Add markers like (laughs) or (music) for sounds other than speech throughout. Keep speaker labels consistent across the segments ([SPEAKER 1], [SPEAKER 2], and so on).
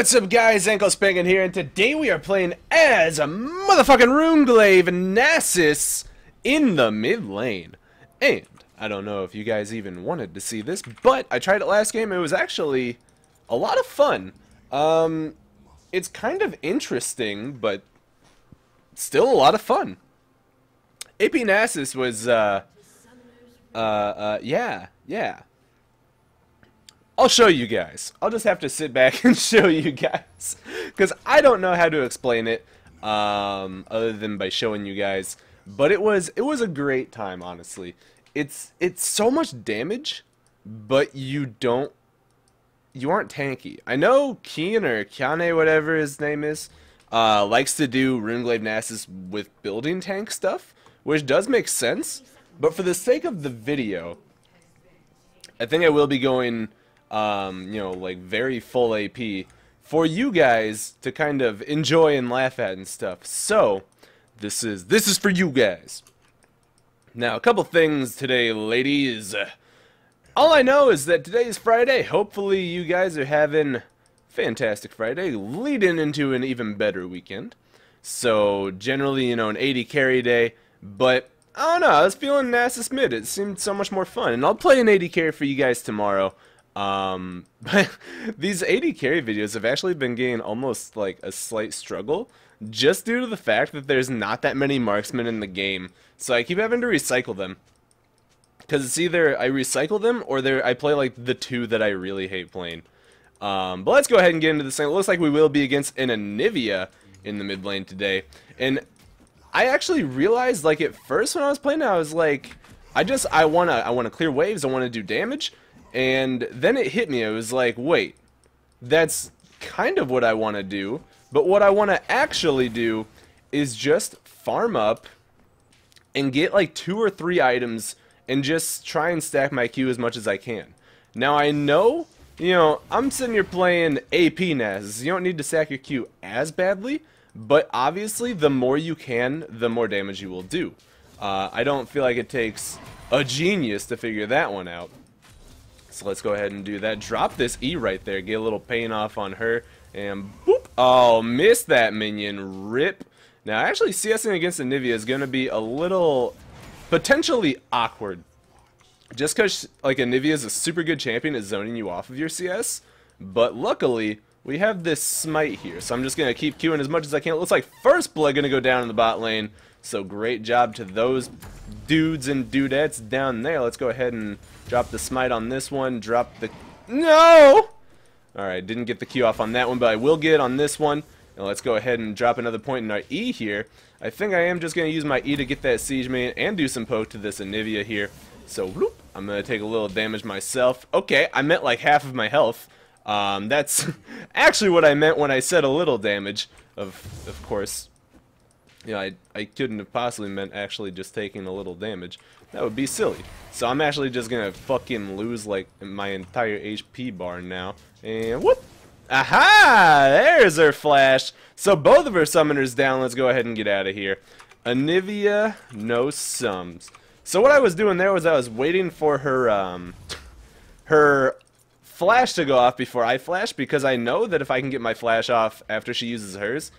[SPEAKER 1] What's up guys, Ankle Spankin here, and today we are playing as a motherfucking Runeglaive Nasus in the mid lane. And, I don't know if you guys even wanted to see this, but I tried it last game, it was actually a lot of fun. Um, it's kind of interesting, but still a lot of fun. AP Nasus was, uh, uh, uh, yeah, yeah. I'll show you guys. I'll just have to sit back (laughs) and show you guys. Because I don't know how to explain it um, other than by showing you guys. But it was it was a great time, honestly. It's it's so much damage, but you don't you aren't tanky. I know Kian or Kiane, whatever his name is, uh, likes to do Runeglaive Nasus with building tank stuff, which does make sense. But for the sake of the video, I think I will be going um, you know, like very full AP for you guys to kind of enjoy and laugh at and stuff. So, this is this is for you guys. Now, a couple things today, ladies. All I know is that today is Friday. Hopefully, you guys are having fantastic Friday, leading into an even better weekend. So, generally, you know, an AD carry day, but I don't know, I was feeling Nasus mid. It seemed so much more fun. And I'll play an AD carry for you guys tomorrow. Um, but (laughs) these AD carry videos have actually been getting almost like a slight struggle just due to the fact that there's not that many marksmen in the game. So I keep having to recycle them. Because it's either I recycle them or I play like the two that I really hate playing. Um, but let's go ahead and get into this thing. It looks like we will be against an Anivia in the mid lane today. And I actually realized like at first when I was playing I was like, I just, I want to I wanna clear waves, I want to do damage. And then it hit me. I was like, wait, that's kind of what I want to do. But what I want to actually do is just farm up and get like two or three items and just try and stack my Q as much as I can. Now I know, you know, I'm sitting here playing AP Nasus. You don't need to stack your Q as badly, but obviously the more you can, the more damage you will do. Uh, I don't feel like it takes a genius to figure that one out. So let's go ahead and do that. Drop this E right there. Get a little pain off on her. And boop. Oh, miss that minion. Rip. Now, actually, CSing against Anivia is going to be a little potentially awkward. Just because, like, Anivia is a super good champion at zoning you off of your CS. But luckily, we have this smite here. So I'm just going to keep queuing as much as I can. It looks like First Blood going to go down in the bot lane. So great job to those dudes and dudettes down there. Let's go ahead and drop the smite on this one. Drop the... No! Alright, didn't get the Q off on that one, but I will get on this one. And let's go ahead and drop another point in our E here. I think I am just going to use my E to get that Siege Main and do some poke to this Anivia here. So, whoop, I'm going to take a little damage myself. Okay, I meant like half of my health. Um, that's (laughs) actually what I meant when I said a little damage, of, of course you know, I, I couldn't have possibly meant actually just taking a little damage. That would be silly. So I'm actually just gonna fucking lose like my entire HP bar now. And whoop! Aha! There's her flash. So both of her summoners down. Let's go ahead and get out of here. Anivia, no sums. So what I was doing there was I was waiting for her, um, her flash to go off before I flash because I know that if I can get my flash off after she uses hers,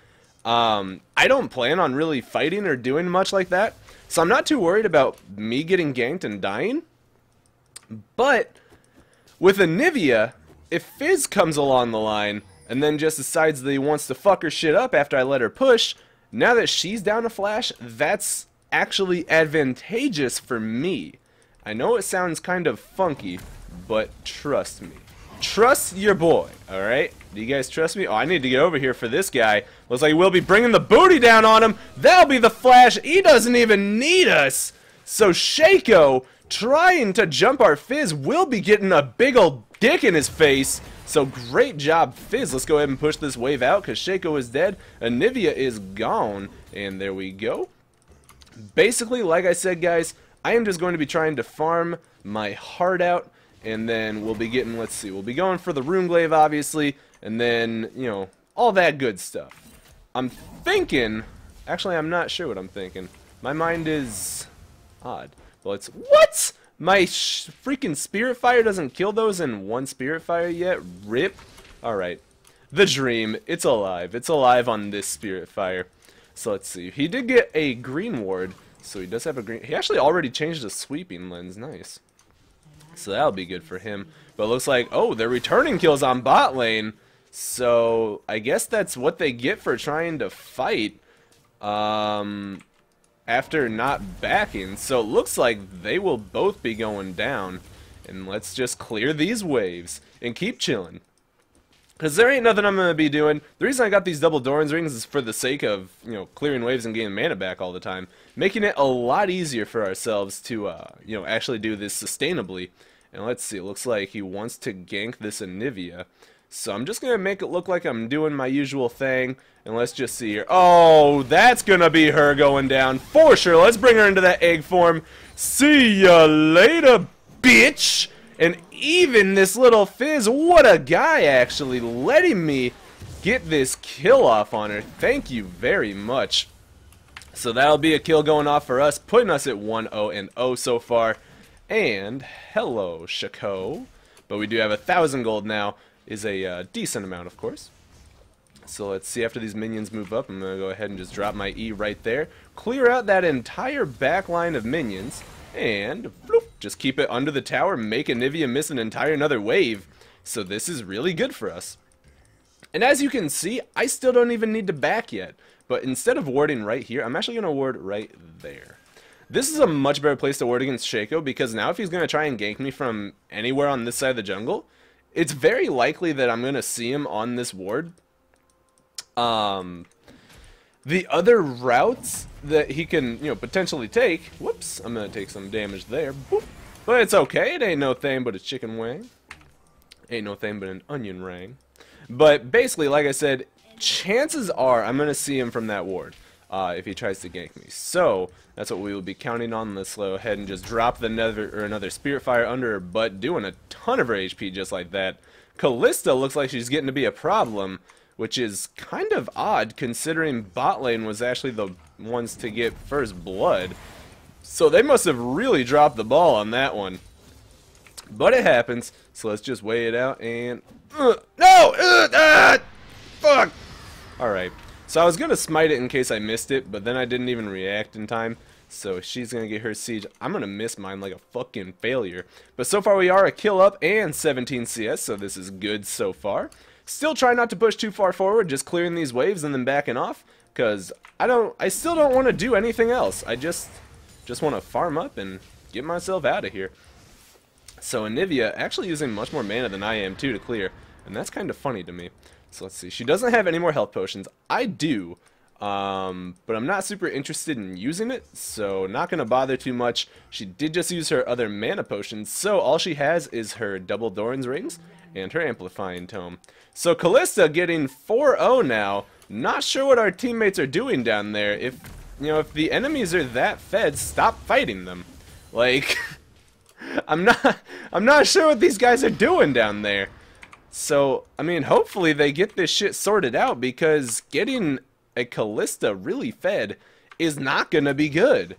[SPEAKER 1] um, I don't plan on really fighting or doing much like that, so I'm not too worried about me getting ganked and dying. But with a Anivia, if Fizz comes along the line and then just decides that he wants to fuck her shit up after I let her push, now that she's down to flash, that's actually advantageous for me. I know it sounds kind of funky, but trust me. Trust your boy, alright? Do you guys trust me? Oh, I need to get over here for this guy. Looks like we'll be bringing the booty down on him. That'll be the Flash. He doesn't even need us. So Shaco, trying to jump our Fizz, will be getting a big old dick in his face. So great job, Fizz. Let's go ahead and push this wave out because Shaco is dead. Anivia is gone. And there we go. Basically, like I said, guys, I am just going to be trying to farm my heart out and then we'll be getting, let's see, we'll be going for the Runeglaive, obviously, and then, you know, all that good stuff. I'm thinking, actually, I'm not sure what I'm thinking. My mind is odd. But let's, what? My freaking Spirit Fire doesn't kill those in one Spirit Fire yet? Rip. Alright. the dream. It's alive. It's alive on this Spirit Fire. So let's see. He did get a green ward, so he does have a green... He actually already changed the sweeping lens. Nice. So that'll be good for him. But looks like, oh, they're returning kills on bot lane. So I guess that's what they get for trying to fight um, after not backing. So it looks like they will both be going down. And let's just clear these waves and keep chilling. Because there ain't nothing I'm going to be doing. The reason I got these double Doran's rings is for the sake of, you know, clearing waves and getting mana back all the time. Making it a lot easier for ourselves to, uh, you know, actually do this sustainably. And let's see, it looks like he wants to gank this Anivia. So I'm just going to make it look like I'm doing my usual thing. And let's just see here. Oh, that's going to be her going down for sure. Let's bring her into that egg form. See ya later, bitch! And even this little Fizz, what a guy actually, letting me get this kill off on her. Thank you very much. So that'll be a kill going off for us, putting us at 1-0 and 0 so far. And hello, Shaco. But we do have a thousand gold now, is a uh, decent amount, of course. So let's see, after these minions move up, I'm going to go ahead and just drop my E right there. Clear out that entire back line of minions. And bloop, just keep it under the tower, make Anivia miss an entire another wave. So this is really good for us. And as you can see, I still don't even need to back yet. But instead of warding right here, I'm actually going to ward right there. This is a much better place to ward against Shaco because now if he's going to try and gank me from anywhere on this side of the jungle, it's very likely that I'm going to see him on this ward. Um, the other routes that he can, you know, potentially take, whoops, I'm going to take some damage there, Boop. but it's okay, it ain't no thing but a chicken wing, ain't no thing but an onion ring, but basically, like I said, chances are I'm going to see him from that ward. Uh, if he tries to gank me. So, that's what we will be counting on. Let's go ahead and just drop the nether, or another Spirit Fire under her butt, doing a ton of her HP just like that. Kalista looks like she's getting to be a problem, which is kind of odd considering bot lane was actually the ones to get first blood. So they must have really dropped the ball on that one. But it happens, so let's just weigh it out and... Uh, no! Uh, ah, fuck! Alright, so I was going to smite it in case I missed it, but then I didn't even react in time. So she's going to get her siege. I'm going to miss mine like a fucking failure. But so far we are a kill up and 17 CS, so this is good so far. Still try not to push too far forward, just clearing these waves and then backing off. Because I don't, I still don't want to do anything else. I just, just want to farm up and get myself out of here. So Anivia actually using much more mana than I am too to clear. And that's kind of funny to me. So let's see. She doesn't have any more health potions. I do. Um, but I'm not super interested in using it, so not going to bother too much. She did just use her other mana potions, so all she has is her double Doran's rings and her amplifying tome. So Kalista getting 4-0 now. Not sure what our teammates are doing down there. If you know, if the enemies are that fed, stop fighting them. Like (laughs) I'm not (laughs) I'm not sure what these guys are doing down there. So, I mean, hopefully they get this shit sorted out because getting a Kalista really fed is not going to be good.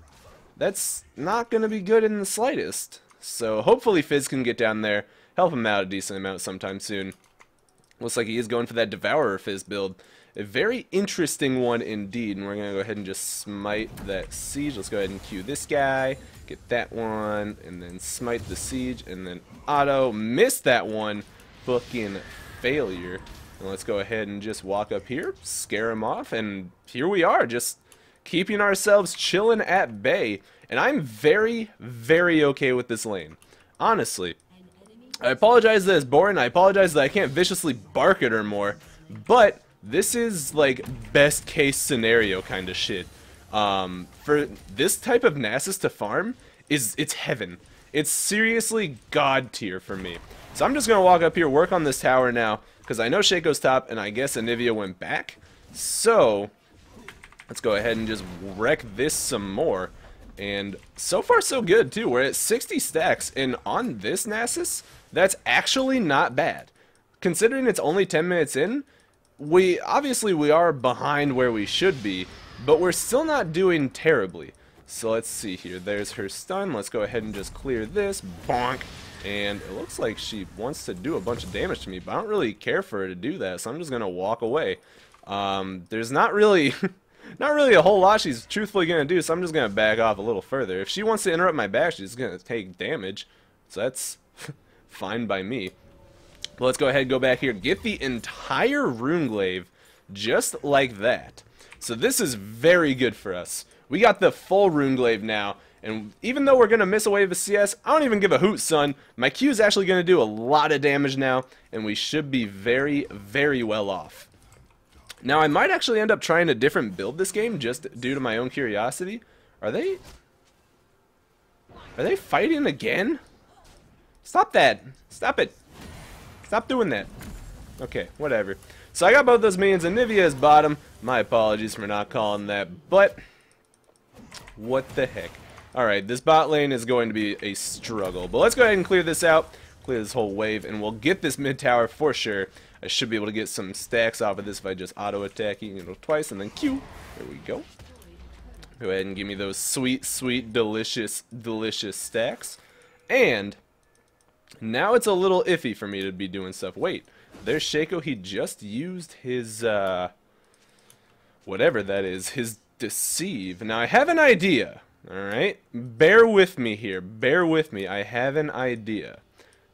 [SPEAKER 1] That's not going to be good in the slightest. So hopefully Fizz can get down there, help him out a decent amount sometime soon. Looks like he is going for that Devourer Fizz build. A very interesting one indeed, and we're going to go ahead and just smite that Siege. Let's go ahead and queue this guy, get that one, and then smite the Siege, and then auto, miss that one, fucking failure. And let's go ahead and just walk up here, scare him off, and here we are, just keeping ourselves chilling at bay. And I'm very, very okay with this lane. Honestly. I apologize that it's boring, I apologize that I can't viciously bark at her more, but this is like best case scenario kind of shit. Um, for this type of Nasus to farm, is it's heaven. It's seriously god tier for me. So I'm just going to walk up here, work on this tower now, because I know Shaco's top, and I guess Anivia went back. So, let's go ahead and just wreck this some more. And so far so good too. We're at 60 stacks, and on this Nasus, that's actually not bad. Considering it's only 10 minutes in, we obviously we are behind where we should be, but we're still not doing terribly. So let's see here. There's her stun. Let's go ahead and just clear this. Bonk. And it looks like she wants to do a bunch of damage to me, but I don't really care for her to do that, so I'm just going to walk away. Um, there's not really... (laughs) not really a whole lot she's truthfully going to do, so I'm just going to back off a little further. If she wants to interrupt my back, she's going to take damage, so that's (laughs) fine by me. But let's go ahead and go back here. Get the entire Runeglaive just like that. So this is very good for us. We got the full Runeglaive now, and even though we're going to miss a wave of CS, I don't even give a hoot, son. My Q is actually going to do a lot of damage now, and we should be very, very well off. Now, I might actually end up trying a different build this game, just due to my own curiosity. Are they... Are they fighting again? Stop that! Stop it! Stop doing that. Okay, whatever. So I got both those minions, and Nivea bottom. My apologies for not calling that, but... What the heck. Alright, this bot lane is going to be a struggle. But let's go ahead and clear this out, clear this whole wave, and we'll get this mid tower for sure. I should be able to get some stacks off of this by just auto-attacking you know, twice, and then Q. There we go. Go ahead and give me those sweet, sweet, delicious, delicious stacks. And now it's a little iffy for me to be doing stuff. Wait, there's Shaco. He just used his, uh, whatever that is, his deceive. Now I have an idea. Alright? Bear with me here. Bear with me. I have an idea.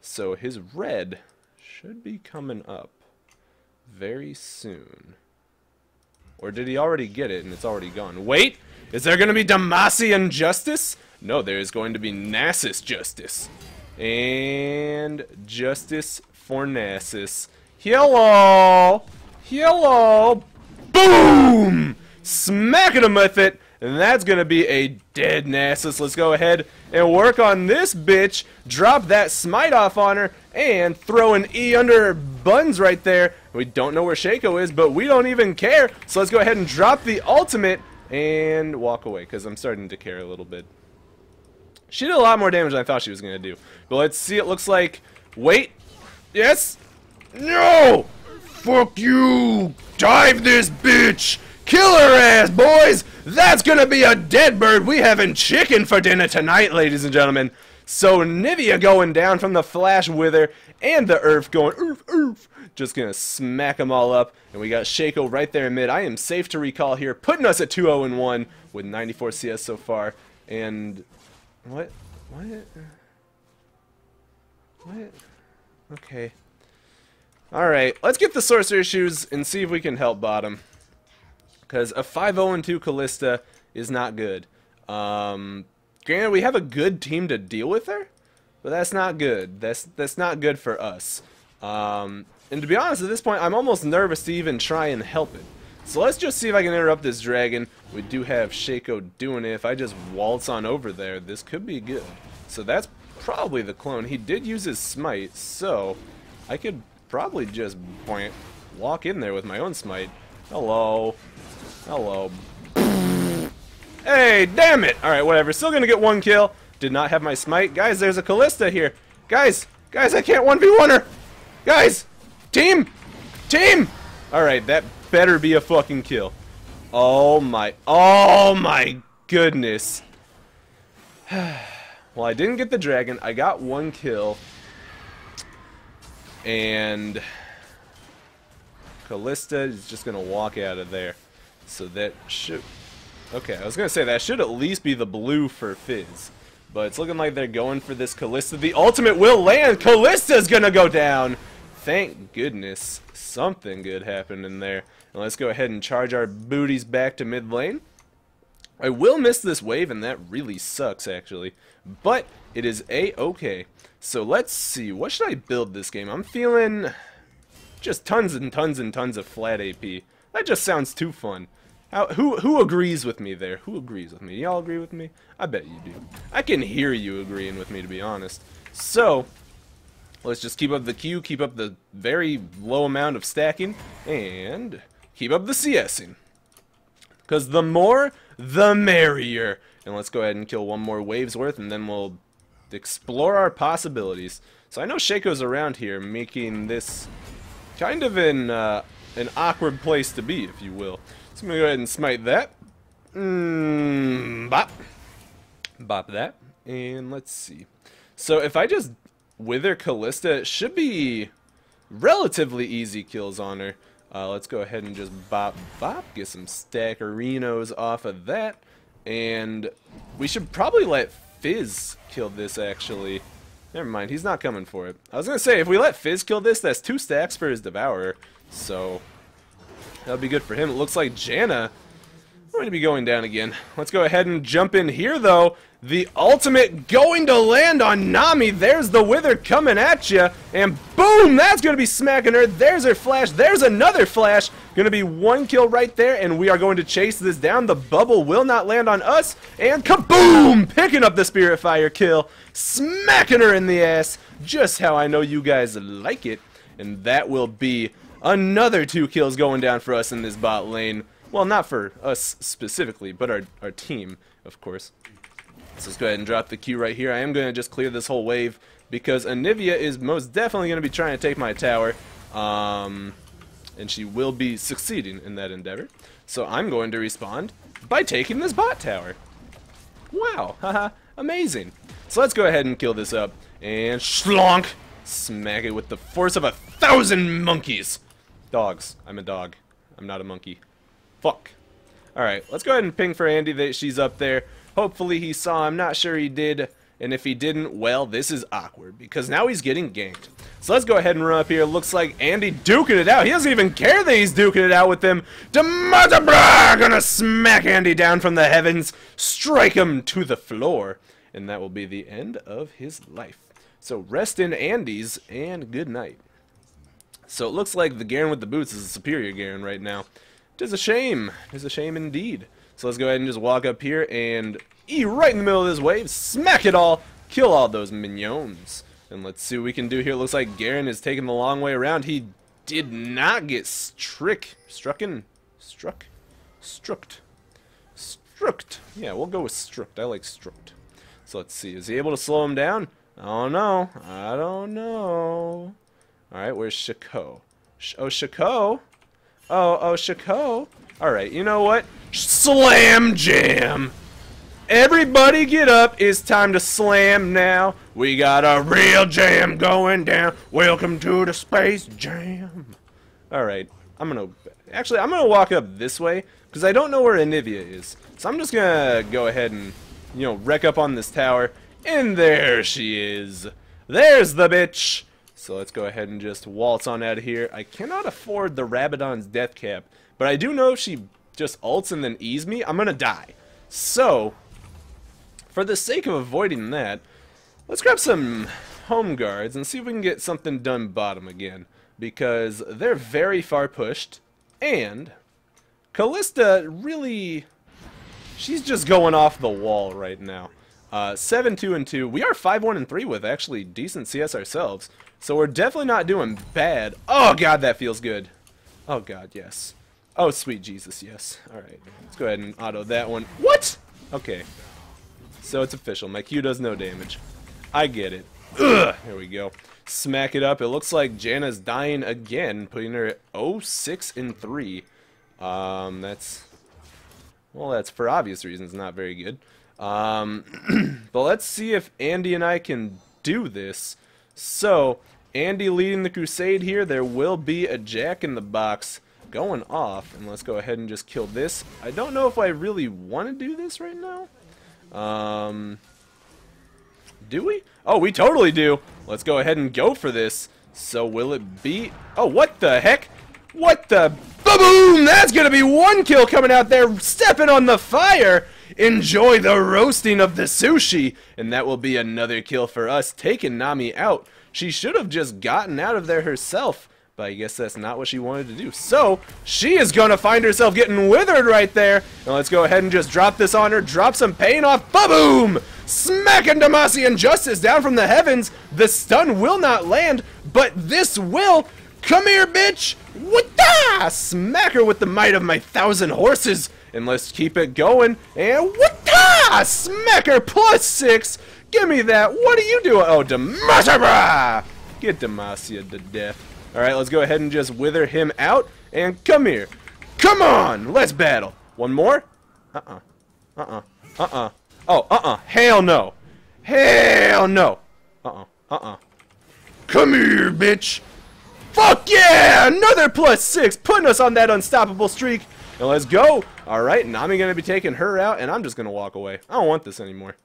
[SPEAKER 1] So his red should be coming up very soon. Or did he already get it and it's already gone? Wait! Is there going to be Demacian justice? No, there is going to be Nasus justice. And justice for Nasus. Hello! Hello! Boom! Smacking him with it! And that's going to be a dead Nasus. Let's go ahead and work on this bitch. Drop that smite off on her and throw an E under her buns right there. We don't know where Shaco is, but we don't even care. So let's go ahead and drop the ultimate and walk away because I'm starting to care a little bit. She did a lot more damage than I thought she was going to do. But let's see. It looks like... Wait. Yes. No. Fuck you. Dive this bitch. Kill her ass, boys! That's gonna be a dead bird. We having chicken for dinner tonight, ladies and gentlemen. So Nivea going down from the Flash Wither, and the Earth going, Earth, Earth. Just gonna smack them all up. And we got Shaco right there in mid. I am safe to recall here, putting us at 2-0-1 with 94 CS so far. And, what? What? What? Okay. Alright, let's get the Sorcerer Shoes and see if we can help bottom. Because a 5-0-2 Kalista is not good. Um, granted, we have a good team to deal with her, but that's not good. That's that's not good for us. Um, and to be honest, at this point, I'm almost nervous to even try and help it. So let's just see if I can interrupt this dragon. We do have Shaco doing it. If I just waltz on over there, this could be good. So that's probably the clone. He did use his smite, so I could probably just walk in there with my own smite. Hello. Hello. hey, damn it! Alright, whatever. Still gonna get one kill. Did not have my smite. Guys, there's a Kalista here. Guys! Guys, I can't 1v1 her! Guys! Team! Team! Alright, that better be a fucking kill. Oh my... Oh my goodness. (sighs) well, I didn't get the dragon. I got one kill. And... Kalista is just gonna walk out of there. So that should... Okay, I was going to say, that should at least be the blue for Fizz. But it's looking like they're going for this Kalista. The ultimate will land! Kalista's going to go down! Thank goodness something good happened in there. And let's go ahead and charge our booties back to mid lane. I will miss this wave, and that really sucks, actually. But it is a-okay. So let's see. What should I build this game? I'm feeling just tons and tons and tons of flat AP. That just sounds too fun. How, who who agrees with me there? Who agrees with me? Y'all agree with me? I bet you do. I can hear you agreeing with me, to be honest. So, let's just keep up the Q, keep up the very low amount of stacking, and keep up the CSing. Because the more, the merrier. And let's go ahead and kill one more wave's worth, and then we'll explore our possibilities. So I know Shaco's around here, making this kind of an, uh, an awkward place to be, if you will. So I'm going to go ahead and smite that. Mmm, bop. Bop that. And let's see. So if I just Wither Kalista it should be relatively easy kills on her. Uh, let's go ahead and just bop bop, get some stackerinos off of that. And we should probably let Fizz kill this actually. Never mind, he's not coming for it. I was gonna say, if we let Fizz kill this, that's two stacks for his Devourer. So, that'll be good for him. It looks like Janna going to be going down again. Let's go ahead and jump in here, though. The ultimate going to land on Nami. There's the Wither coming at you. And boom, that's going to be smacking her. There's her flash. There's another flash. Going to be one kill right there, and we are going to chase this down. The bubble will not land on us. And kaboom! Picking up the Spirit Fire kill. Smacking her in the ass. Just how I know you guys like it. And that will be another two kills going down for us in this bot lane. Well, not for us specifically, but our, our team, of course. So let's go ahead and drop the Q right here. I am going to just clear this whole wave because Anivia is most definitely going to be trying to take my tower. Um, and she will be succeeding in that endeavor. So I'm going to respond by taking this bot tower. Wow, haha, amazing. So let's go ahead and kill this up. And schlonk! Smack it with the force of a thousand monkeys! Dogs. I'm a dog. I'm not a monkey. Fuck. Alright, let's go ahead and ping for Andy that she's up there. Hopefully he saw. I'm not sure he did. And if he didn't, well, this is awkward because now he's getting ganked. So let's go ahead and run up here. Looks like Andy duking it out. He doesn't even care that he's duking it out with them. Dematabra gonna smack Andy down from the heavens, strike him to the floor, and that will be the end of his life. So rest in Andy's and good night. So it looks like the Garen with the boots is a superior Garen right now. Tis a shame. Tis a shame indeed. So let's go ahead and just walk up here and E right in the middle of this wave, smack it all, kill all those minions. And let's see what we can do here. Looks like Garen is taking the long way around. He did not get strick, strucken, struck, strucked, strucked. Yeah, we'll go with strucked. I like strucked. So let's see. Is he able to slow him down? I don't know. I don't know. Alright, where's Shaco? Sh oh, Shaco? Oh, oh, Shaco. Alright, you know what? Slam Jam! Everybody get up. It's time to slam now. We got a real jam going down. Welcome to the Space Jam. Alright, I'm gonna... Actually, I'm gonna walk up this way, because I don't know where Anivia is. So I'm just gonna go ahead and, you know, wreck up on this tower. And there she is. There's the bitch. So let's go ahead and just waltz on out of here. I cannot afford the Rabadon's death cap, but I do know if she just ults and then ease me, I'm gonna die. So, for the sake of avoiding that, let's grab some home guards and see if we can get something done bottom again. Because they're very far pushed, and Kalista really... She's just going off the wall right now. Uh, 7, 2, and 2. We are 5, 1, and 3 with actually decent CS ourselves. So we're definitely not doing bad. Oh god, that feels good. Oh god, yes. Oh, sweet Jesus, yes. Alright, let's go ahead and auto that one. What? Okay. So it's official. My Q does no damage. I get it. Ugh, here we go. Smack it up. It looks like Janna's dying again, putting her at 0, 6, and 3. Um, that's... Well, that's for obvious reasons not very good. Um, (clears throat) but let's see if Andy and I can do this. So, Andy leading the crusade here. There will be a jack in the box going off. And let's go ahead and just kill this. I don't know if I really want to do this right now. Um, do we? Oh, we totally do. Let's go ahead and go for this. So will it be... Oh, what the heck? What the... Boom! That's going to be one kill coming out there, stepping on the fire. Enjoy the roasting of the sushi! And that will be another kill for us, taking Nami out. She should have just gotten out of there herself, but I guess that's not what she wanted to do. So, she is going to find herself getting withered right there. And let's go ahead and just drop this on her, drop some pain off, ba-boom! Smacking Demacian Justice down from the heavens. The stun will not land, but this will. Come here, bitch! What the? Smack her with the might of my thousand horses. And let's keep it going. And what the? Smacker plus six. Give me that. What are you doing? Oh, Demacia! Get Demacia to death. Alright, let's go ahead and just wither him out. And come here. Come on! Let's battle. One more? Uh-uh. Uh-uh. Uh-uh. Oh, uh-uh. Hell no. Hell no. Uh-uh. Uh-uh. Come here, bitch! Fuck yeah! Another plus six, putting us on that unstoppable streak. Now let's go. All right, Nami gonna be taking her out, and I'm just gonna walk away. I don't want this anymore.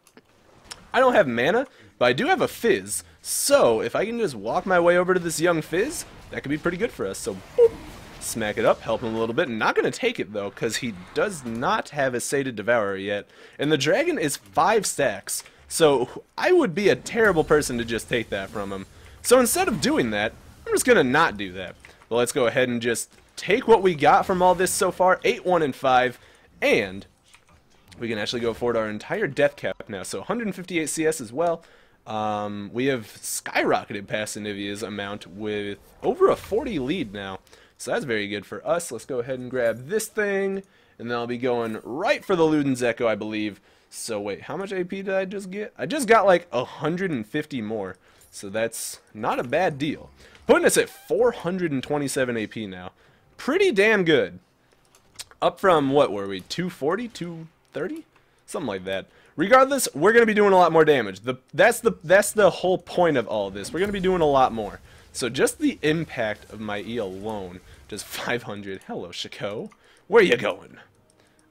[SPEAKER 1] I don't have mana, but I do have a Fizz. So if I can just walk my way over to this young Fizz, that could be pretty good for us. So boop, smack it up, help him a little bit. Not gonna take it though, because he does not have a Sated Devourer yet, and the dragon is five stacks. So I would be a terrible person to just take that from him. So instead of doing that, I'm just gonna not do that. But let's go ahead and just take what we got from all this so far, 8, 1, and 5, and we can actually go forward our entire death cap now. So 158 CS as well. Um, we have skyrocketed past Anivia's amount with over a 40 lead now. So that's very good for us. Let's go ahead and grab this thing, and then I'll be going right for the Luden's Echo, I believe. So wait, how much AP did I just get? I just got like 150 more. So that's not a bad deal. Putting us at 427 AP now pretty damn good. Up from, what were we, 240, 230? Something like that. Regardless, we're going to be doing a lot more damage. The, that's, the, that's the whole point of all this. We're going to be doing a lot more. So just the impact of my E alone, just (laughs) 500. Hello, Shaco. Where you going?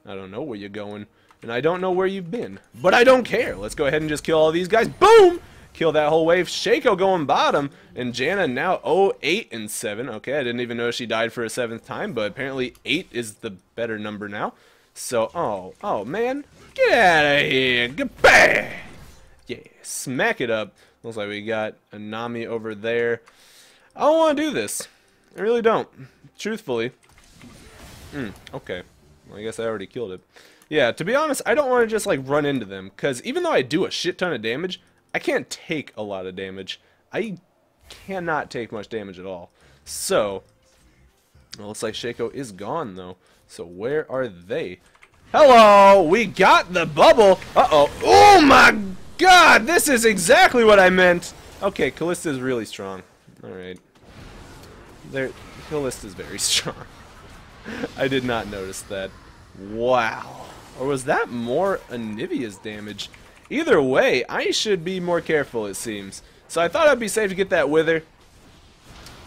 [SPEAKER 1] I don't know where you're going. And I don't know where you've been. But I don't care. Let's go ahead and just kill all these guys. Boom! Kill that whole wave. Shaco going bottom, and Janna now 0, 8, and 7. Okay, I didn't even know she died for a seventh time, but apparently 8 is the better number now. So, oh, oh, man. Get out of here. Goodbye. Yeah, smack it up. Looks like we got a Nami over there. I don't want to do this. I really don't. Truthfully. Hmm, okay. Well, I guess I already killed it. Yeah, to be honest, I don't want to just, like, run into them. Because even though I do a shit ton of damage, I can't take a lot of damage. I cannot take much damage at all. So, well, looks like Shaco is gone, though. So where are they? Hello! We got the bubble! Uh-oh. Oh my god! This is exactly what I meant! Okay, Kalista is really strong. Alright. There, Kalista is very (laughs) strong. I did not notice that. Wow. Or was that more Anivia's damage? Either way, I should be more careful, it seems. So I thought I'd be safe to get that Wither.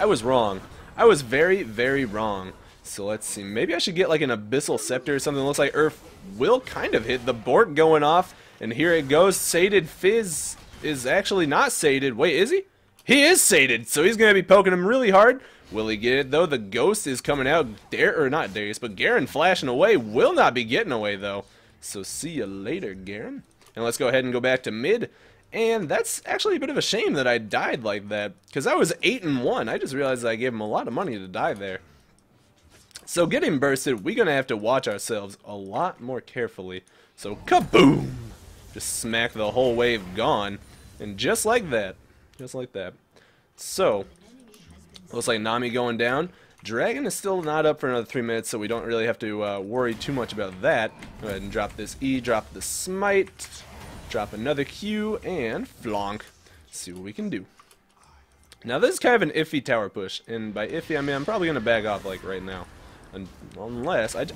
[SPEAKER 1] I was wrong. I was very, very wrong. So let's see. Maybe I should get like an Abyssal Scepter or something. Looks like Earth will kind of hit. The Bork going off. And here it goes. Sated Fizz is actually not sated. Wait, is he? He is sated. So he's going to be poking him really hard. Will he get it though? The Ghost is coming out. Dar or not Darius, but Garen flashing away. Will not be getting away though. So see you later, Garen. And let's go ahead and go back to mid. And that's actually a bit of a shame that I died like that. Because I was 8 and 1. I just realized I gave him a lot of money to die there. So getting bursted, we're going to have to watch ourselves a lot more carefully. So kaboom! Just smack the whole wave gone. And just like that. Just like that. So, looks like Nami going down. Dragon is still not up for another three minutes, so we don't really have to uh, worry too much about that. Go ahead and drop this E, drop the Smite, drop another Q, and Flonk. See what we can do. Now this is kind of an iffy tower push, and by iffy I mean I'm probably going to bag off like right now. Unless I...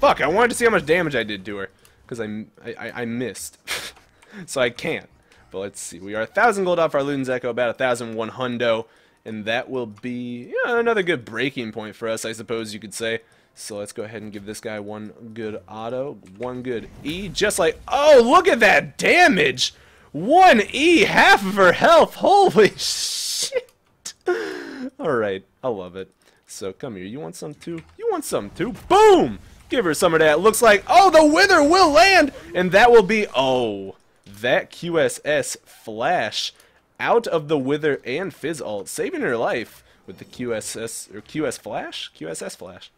[SPEAKER 1] Fuck, I wanted to see how much damage I did to her, because I, I, I missed. (laughs) so I can't. But let's see, we are a 1,000 gold off our Luden's Echo, about a 1,001 hundo and that will be another good breaking point for us, I suppose you could say. So let's go ahead and give this guy one good auto, one good E, just like, oh, look at that damage! One E, half of her health, (laughs) holy shit! Alright, I love it. So come here, you want some too? You want some too? Boom! Give her some of that. Looks like, oh, the Wither will land! And that will be, oh, that QSS flash out of the Wither and Fizz ult, saving her life with the QSS or QS Flash? QSS Flash.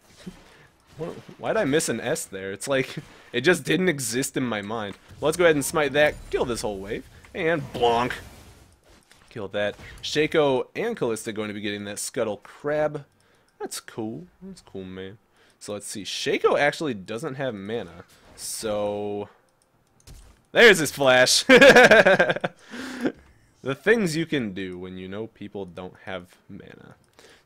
[SPEAKER 1] (laughs) Why'd I miss an S there? It's like, (laughs) it just didn't exist in my mind. Let's go ahead and smite that, kill this whole wave, and blonk. Kill that. Shaco and Kalista going to be getting that Scuttle Crab. That's cool. That's cool, man. So let's see. Shaco actually doesn't have mana. So... There's his flash! (laughs) the things you can do when you know people don't have mana.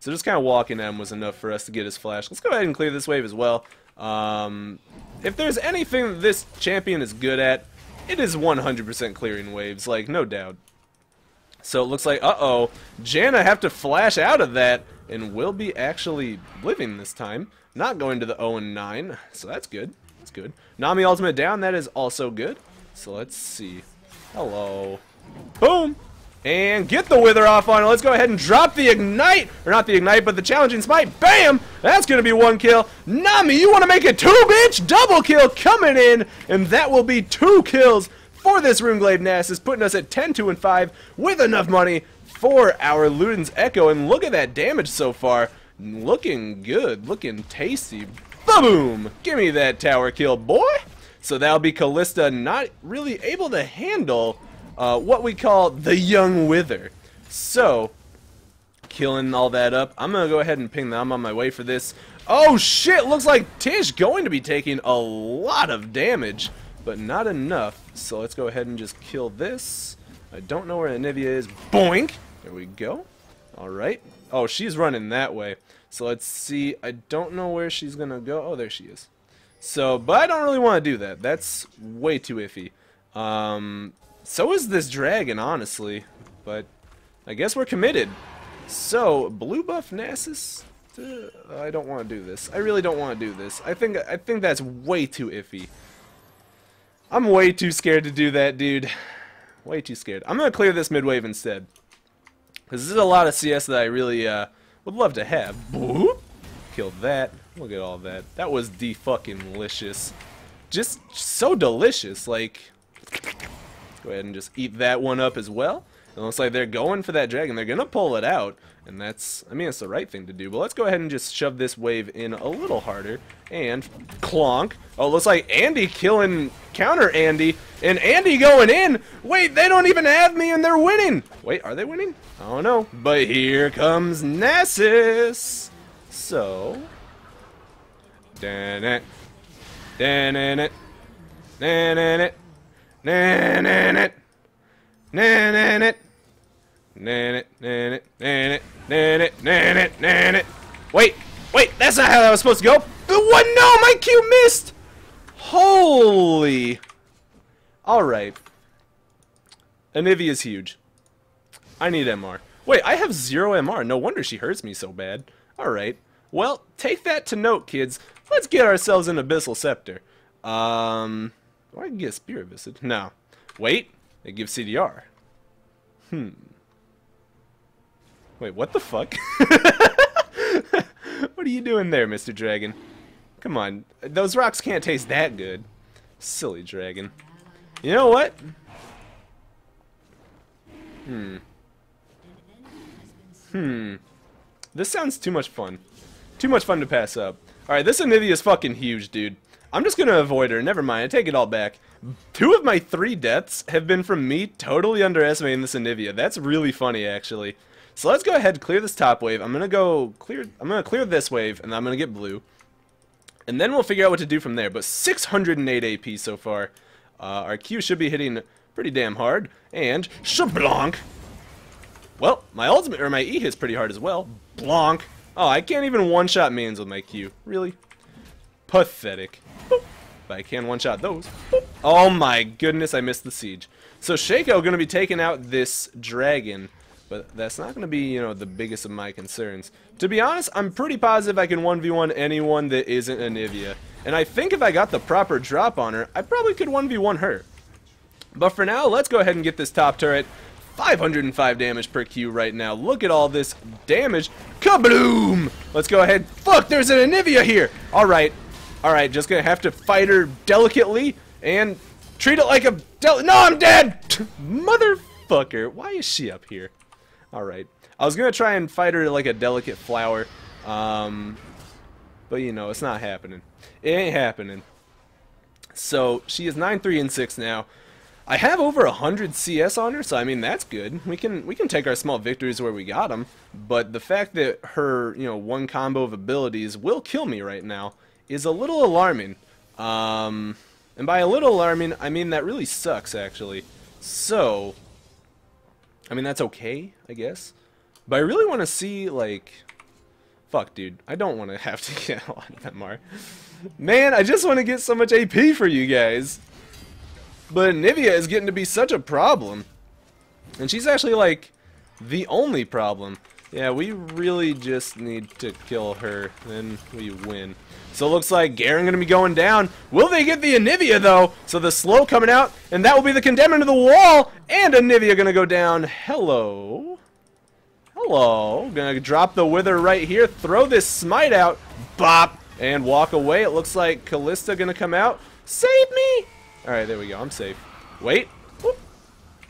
[SPEAKER 1] So just kind of walking at him was enough for us to get his flash. Let's go ahead and clear this wave as well. Um, if there's anything this champion is good at, it is 100% clearing waves, like, no doubt. So it looks like, uh-oh, Janna have to flash out of that and will be actually living this time. Not going to the 0-9, so that's good. That's good. Nami ultimate down, that is also good. So let's see. Hello. Boom! And get the Wither off on it. Let's go ahead and drop the Ignite. Or not the Ignite, but the Challenging Smite. Bam! That's going to be one kill. Nami, you want to make it two, bitch? Double kill coming in. And that will be two kills for this Runeglaive Nasus, putting us at 10, 2, and 5 with enough money for our Luden's Echo. And look at that damage so far. Looking good. Looking tasty. Boom! Give me that tower kill, boy! So that'll be Kalista not really able to handle uh, what we call the Young Wither. So, killing all that up. I'm going to go ahead and ping that. I'm on my way for this. Oh shit, looks like Tish going to be taking a lot of damage, but not enough. So let's go ahead and just kill this. I don't know where Anivia is. Boink! There we go. Alright. Oh, she's running that way. So let's see. I don't know where she's going to go. Oh, there she is. So, but I don't really want to do that. That's way too iffy. Um, so is this dragon, honestly. But I guess we're committed. So, blue buff Nasus? Uh, I don't want to do this. I really don't want to do this. I think I think that's way too iffy. I'm way too scared to do that, dude. Way too scared. I'm going to clear this mid-wave instead. Because this is a lot of CS that I really uh, would love to have. Boop. Kill that. Look at all that. That was de-fucking delicious. Just so delicious. Like, Go ahead and just eat that one up as well. It looks like they're going for that dragon. They're going to pull it out. And that's, I mean, it's the right thing to do. But let's go ahead and just shove this wave in a little harder. And clonk. Oh, looks like Andy killing counter Andy. And Andy going in. Wait, they don't even have me and they're winning. Wait, are they winning? I don't know. But here comes Nasus. So. Dan it. Dan it. Dan it. Nan it. Nan it. Nan it. Nan it. Nan it. Nan it. Nan it. Nan it. Wait. Wait. That's not how that was supposed to go. What? No, my Q missed. Holy. All right. Anivia's huge. I need MR. Wait, I have zero MR. No wonder she hurts me so bad. Alright. Well, take that to note, kids. Let's get ourselves an Abyssal Scepter. Um, or I can get Spirit Visage. No. Wait. It gives CDR. Hmm. Wait, what the fuck? (laughs) what are you doing there, Mr. Dragon? Come on. Those rocks can't taste that good. Silly dragon. You know what? Hmm. Hmm. This sounds too much fun. Too much fun to pass up. Alright, this Anivia is fucking huge, dude. I'm just gonna avoid her. Never mind. I take it all back. Two of my three deaths have been from me totally underestimating this Anivia. That's really funny, actually. So let's go ahead and clear this top wave. I'm gonna go clear. I'm gonna clear this wave, and I'm gonna get blue. And then we'll figure out what to do from there. But 608 AP so far. Uh, our Q should be hitting pretty damn hard. And shablank. Well, my ultimate or my E hits pretty hard as well. Blonk. Oh, I can't even one-shot mains with my Q. Really? Pathetic. (laughs) But I can one-shot those. Oh my goodness, I missed the siege. So Shaco to be taking out this dragon, but that's not to be, you know, the biggest of my concerns. To be honest, I'm pretty positive I can 1v1 anyone that isn't Anivia. And I think if I got the proper drop on her, I probably could 1v1 her. But for now, let's go ahead and get this top turret. 505 damage per Q right now. Look at all this damage. Kabloom! Let's go ahead. Fuck, there's an Anivia here! Alright, Alright, just gonna have to fight her delicately and treat it like a del- No, I'm dead! (laughs) Motherfucker, why is she up here? Alright. I was gonna try and fight her like a delicate flower, um, but you know, it's not happening. It ain't happening. So, she is 9-3 and 6 now. I have over 100 CS on her, so I mean, that's good. We can we can take our small victories where we got them, but the fact that her, you know, one combo of abilities will kill me right now is a little alarming. Um, and by a little alarming, I mean that really sucks, actually. So, I mean, that's okay, I guess. But I really want to see, like... Fuck, dude. I don't want to (laughs) have to get a lot of MR. Man, I just want to get so much AP for you guys. But Nivea is getting to be such a problem. And she's actually, like, the only problem. Yeah, we really just need to kill her, then we win. So it looks like Garen to be going down. Will they get the Anivia, though? So the slow coming out, and that will be the condemn into the wall, and Anivia to go down. Hello. Hello. To drop the Wither right here, throw this Smite out, bop, and walk away. It looks like Kalista to come out. Save me! Alright, there we go. I'm safe. Wait.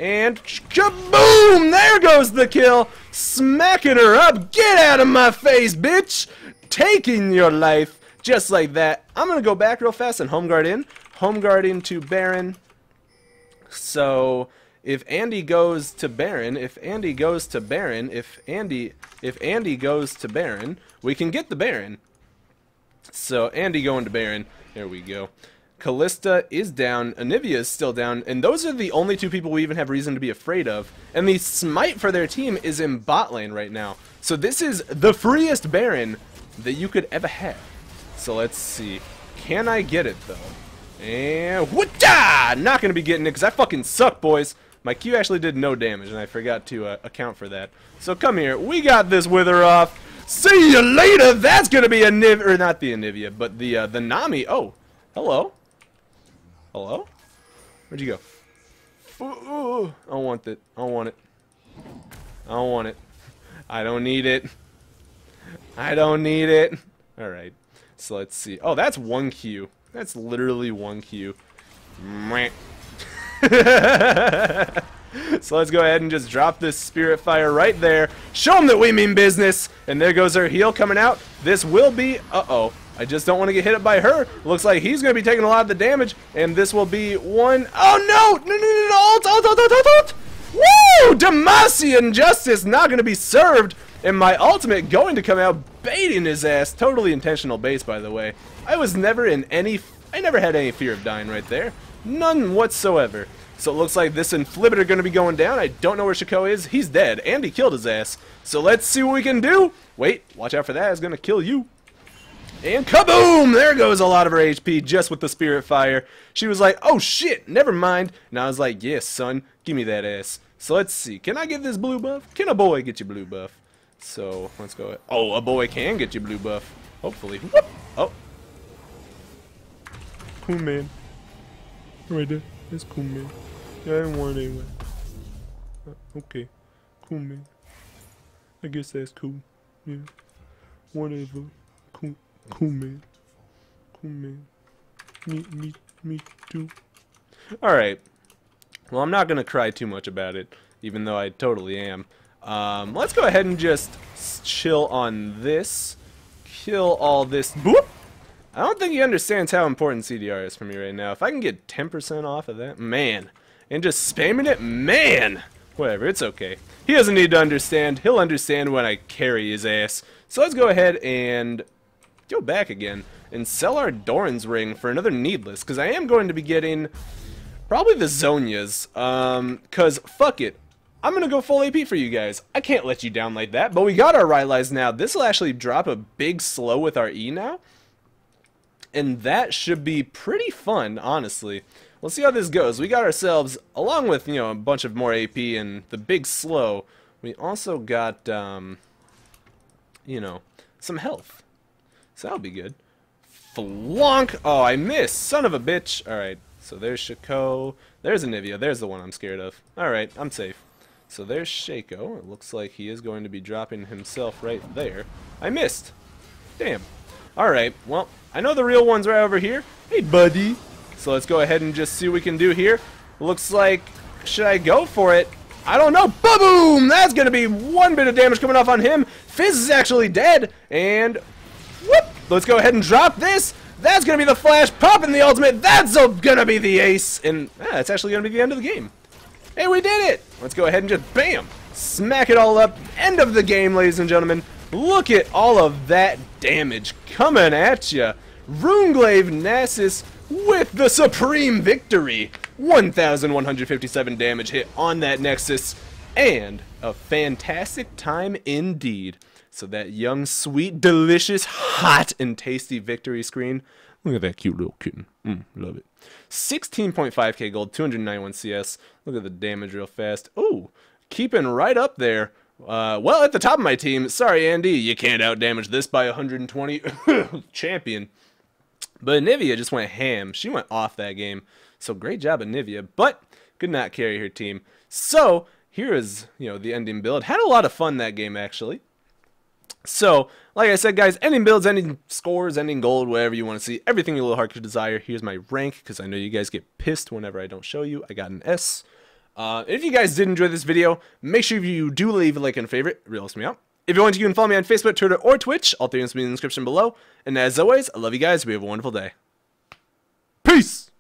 [SPEAKER 1] And kaboom! There goes the kill. Smacking her up. Get out of my face, bitch! Taking your life. Just like that. I'm to go back real fast and home guard in. Home guard into Baron. So, if Andy goes to Baron, if Andy goes to Baron, if Andy, if Andy goes to Baron, we can get the Baron. So, Andy going to Baron. There we go. Kalista is down, Anivia is still down, and those are the only two people we even have reason to be afraid of. And the smite for their team is in bot lane right now. So this is the freest Baron that you could ever have. So let's see. Can I get it, though? And whoota! Not going to be getting it because I fucking suck, boys. My Q actually did no damage, and I forgot to uh, account for that. So come here. We got this Wither off. See you later! That's going to be a Niv... Or not the Anivia, but the, uh, the Nami. Oh, hello. Hello? Where'd you go? Ooh, I don't want it. I don't want it. I don't want it. I don't need it. I don't need it. Alright. So let's see. Oh, that's one Q. That's literally one Q. (laughs) so let's go ahead and just drop this Spirit Fire right there. Show them that we mean business. And there goes our heal coming out. This will be... Uh-oh. I just don't want to get hit up by her. Looks like he's going to be taking a lot of the damage, and this will be one... Oh, no! No, no, no, no! Alt, alt, alt, alt, alt, alt! Woo! Demacian Justice not going to be served, and my ultimate going to come out baiting his ass. Totally intentional base, by the way. I was never in any... I never had any fear of dying right there. None whatsoever. So it looks like this Inhibitor going to be going down. I don't know where Shaco is. He's dead. and he killed his ass. So let's see what we can do. Wait, watch out for that. It's going to kill you. And kaboom! There goes a lot of her HP just with the Spirit Fire. She was like, oh shit, never mind. And I was like, yes, son, give me that ass. So let's see. Can I get this blue buff? Can a boy get you blue buff? So let's go. Oh, a boy can get you blue buff. Hopefully. Whoop! Oh. Cool man. Right there. That's cool man. Yeah, I didn't want it anyway. Uh, okay. Cool man. I guess that's cool. Yeah. Whatever. Cool. Man. Cool man. Me, me, me too. Alright. Well, I'm not going to cry too much about it, even though I totally am. Um, let's go ahead and just chill on this. Kill all this. Boop! I don't think he understands how important CDR is for me right now. If I can get 10% off of that, man. And just spamming it, man! Whatever, it's okay. He doesn't need to understand. He'll understand when I carry his ass. So let's go ahead and go back again and sell our Doran's ring for another needless, because I am going to be getting probably the Zhonya's, um, because fuck it. I'm going to go full AP for you guys. I can't let you down like that, but we got our Rylai's now. This will actually drop a big slow with our E now, and that should be pretty fun, honestly. We'll see how this goes. We got ourselves, along with, you know, a bunch of more AP and the big slow, we also got, um, you know, some health. So that'll be good. Flonk! Oh, I missed! Son of a bitch! Alright, so there's Shaco. There's Anivia. There's the one I'm scared of. Alright, I'm safe. So there's Shaco. It looks like he is going to be dropping himself right there. I missed! Damn. Alright, well, I know the real one's right over here. Hey, buddy! So let's go ahead and just see what we can do here. Looks like... Should I go for it? I don't know. Ba-boom! That's going to be one bit of damage coming off on him. Fizz is actually dead. And Whoop! Let's go ahead and drop this. That's going to be the flash. Popping the ultimate. That's going to be the ace. And ah, that's actually going to be the end of the game. Hey, we did it. Let's go ahead and just bam. Smack it all up. End of the game, ladies and gentlemen. Look at all of that damage coming at you. Runeglaive Nasus with the supreme victory. 1,157 damage hit on that Nexus. And a fantastic time indeed. So that young, sweet, delicious, hot, and tasty victory screen Look at that cute little kitten. Mm, love it. 16.5k gold, 291 CS. Look at the damage real fast. Oh, keeping right up there. Uh, well, at the top of my team. Sorry, Andy, you can't outdamage this by 120. (coughs) Champion. But Nivea just went ham. She went off that game. So great job, Nivea. But could not carry her team. So here is, you know, the ending build. Had a lot of fun that game, actually. So, like I said, guys, ending builds, ending scores, ending gold, whatever you want to see, everything your little heart could desire. Here's my rank, because I know you guys get pissed whenever I don't show you. I got an S. Uh, if you guys did enjoy this video, make sure you do leave a like and a favorite. It really helps me out. If you want to, you can follow me on Facebook, Twitter, or Twitch. All three links will be in the description below. And as always, I love you guys. We have a wonderful day. Peace!